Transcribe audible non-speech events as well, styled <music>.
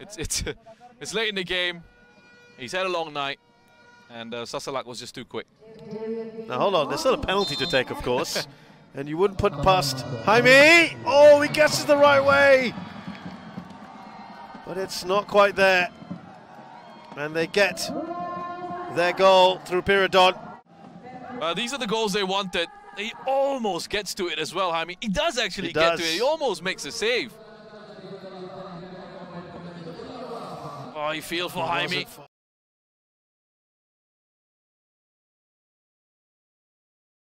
It's it's <laughs> it's late in the game. He's had a long night, and uh, Sasalak was just too quick. Now hold on, there's still a penalty to take, of course. <laughs> and you wouldn't put past Haimie. Oh, he guesses the right way. But it's not quite there. And they get their goal through Peeradon. Uh, these are the goals they wanted. He almost gets to it as well, Haimie. He does actually He get to it. He almost makes a save. You feel for Haimie.